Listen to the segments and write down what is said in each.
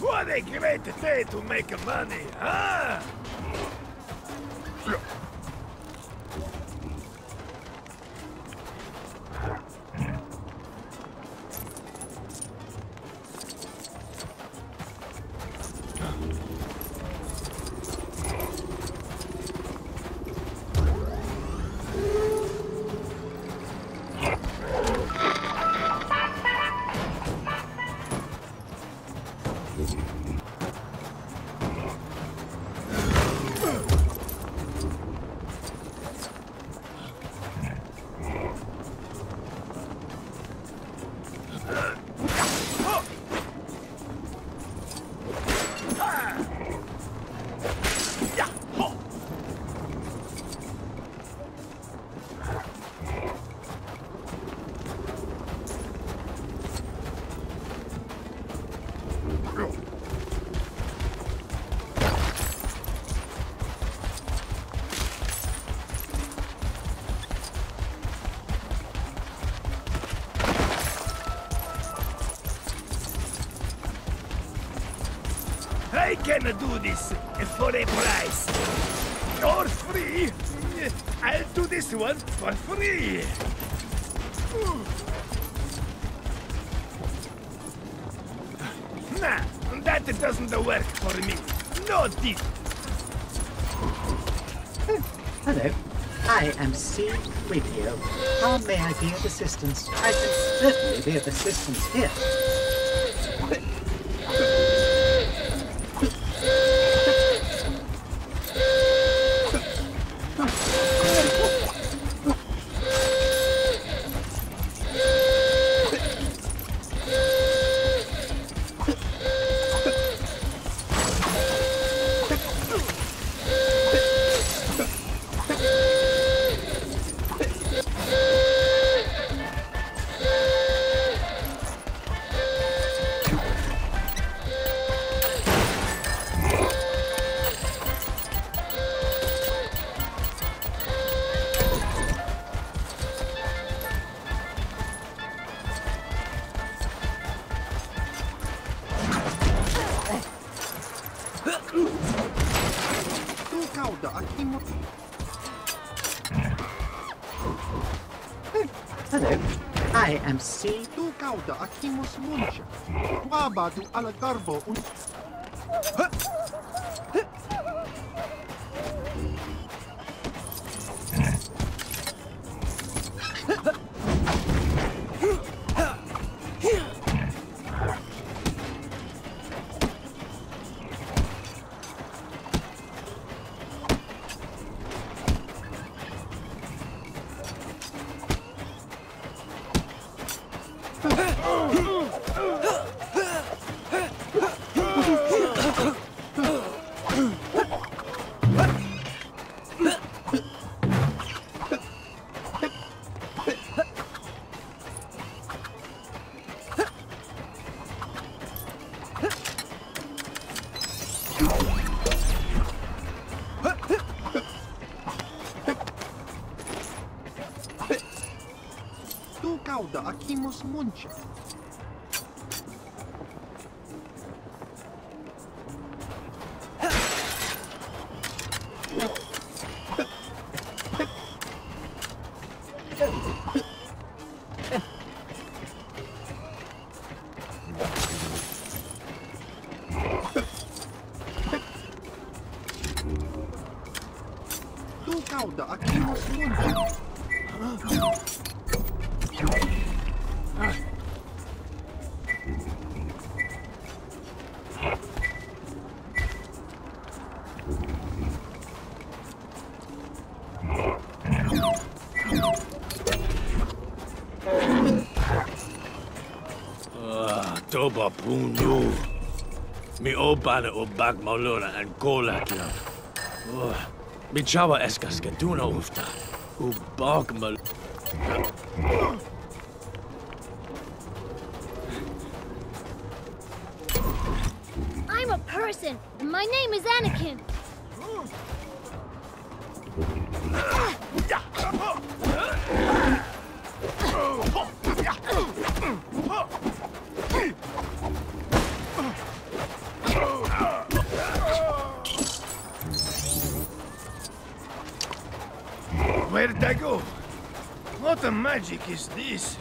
What a great day to make money, huh? Can do this for a price. Or free. I'll do this one for free. Hmm. Nah, that doesn't work for me. No deal. Hello, I am C-3PO. How may I be of assistance? I can certainly be of assistance here. Optimus Munchem. Babadu al garbo un aqui nos munchos. oba punju. Mi opane obak maulona en kolakia. Oh, mi chava eskas getuna ufta. Ubak mal... Dago, what the magic is this?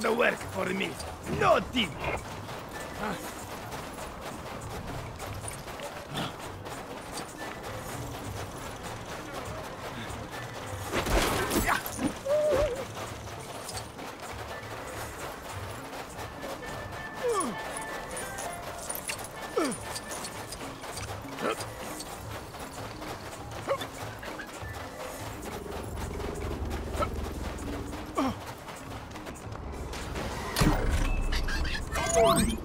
Doesn't work for me. No deal. You're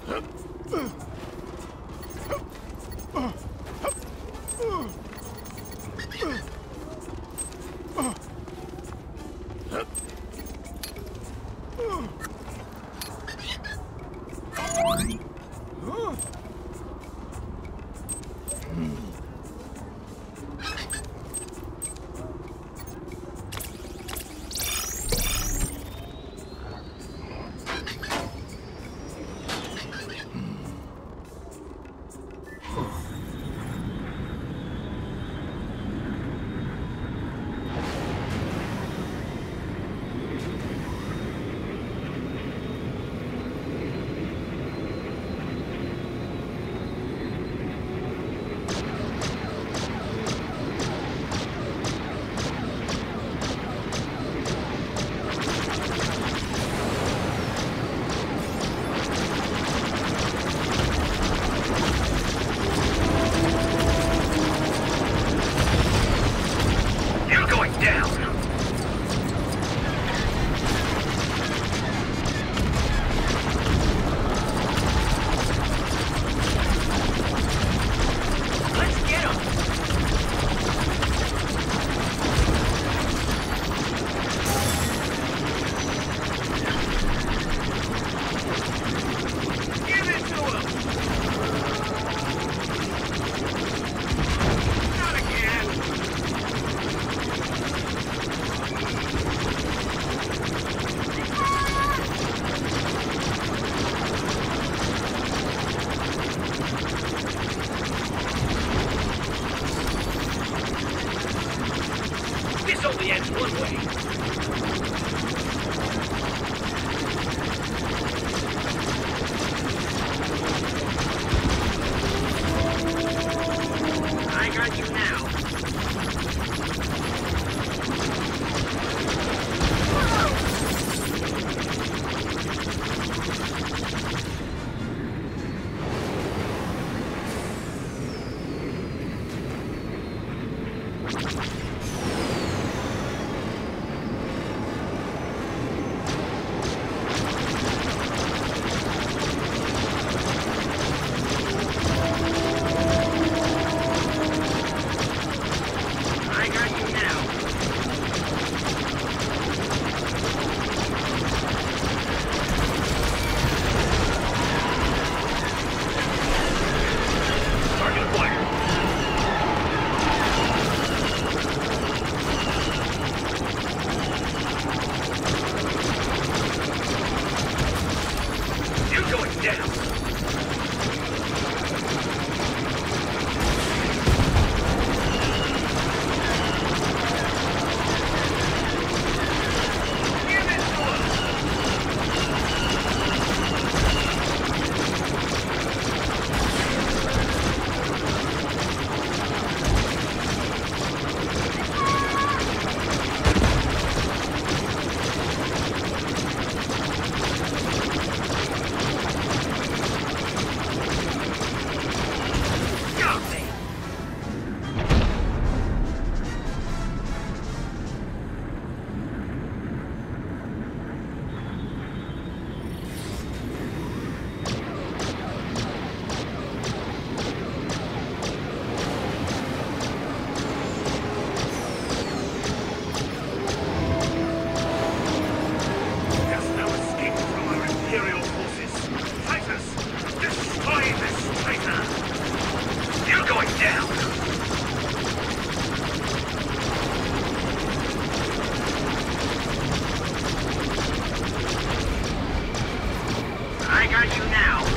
you now.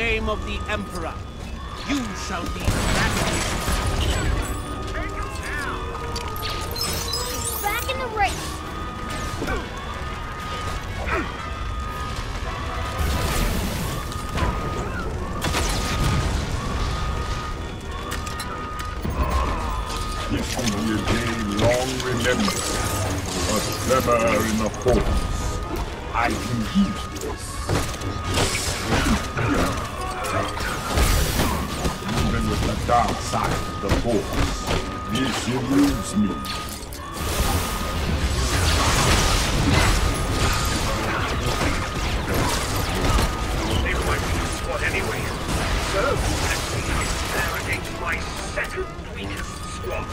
Name of the Emperor, you shall be eradicated. Back in the race. This will be long remembered. A tremor in the force. I can use dark side of the force, this eludes me. They might be a squad anyway. So, let's see how you fare against my second weakest squad.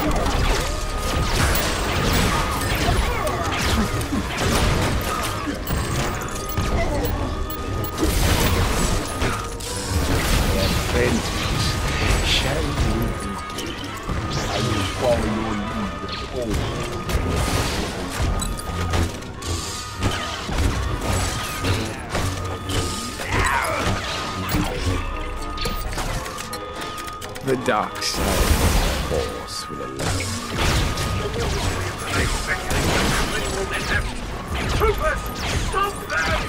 Apprentice, The dark side of the force will allow. Troopers, stop them!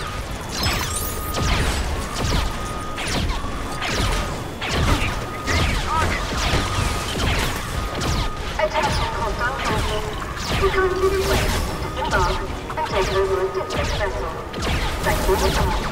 Thank you. the west,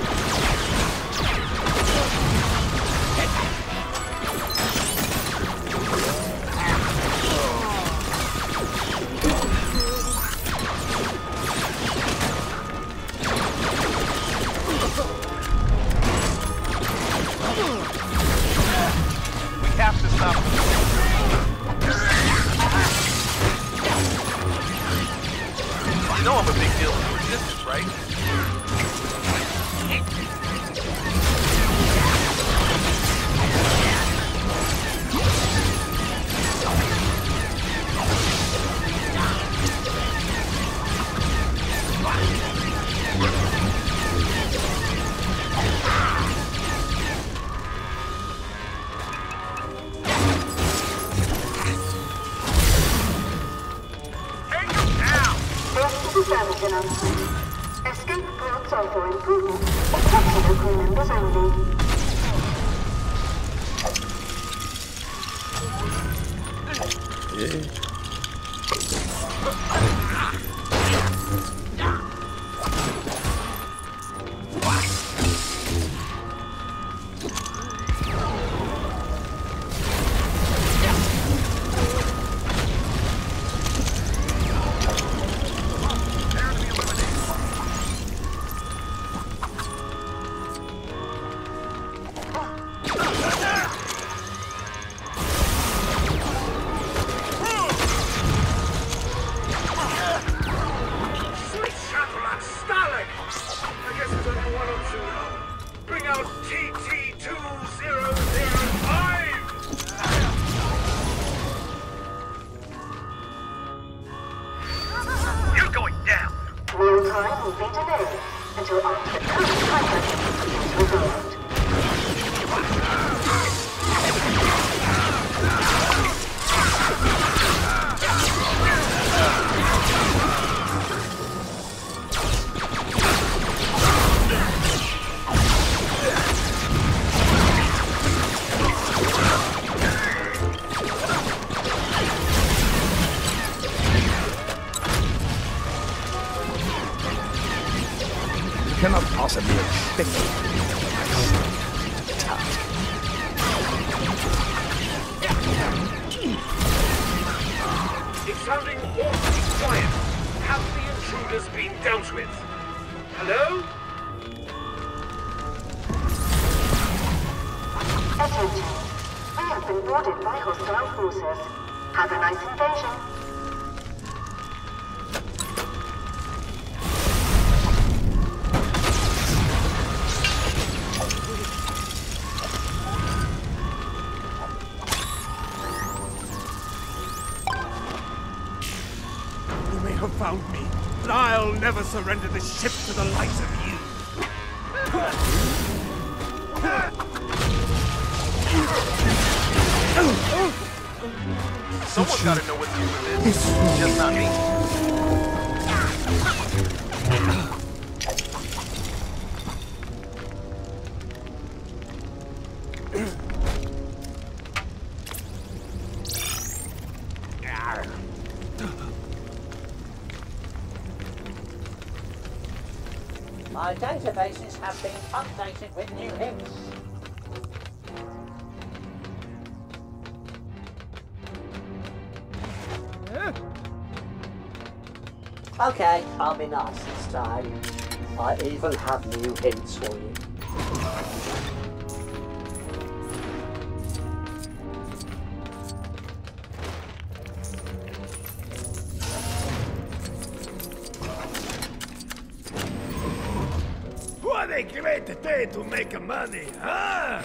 until after the current contract is resolved. Dealt with? Hello? Attention. We have been boarded by hostile forces. Have a nice invasion. Surrender My databases have been updated with new hints. Okay, I'll be nice this time. I even have new hints for you. They great pay to make money, huh?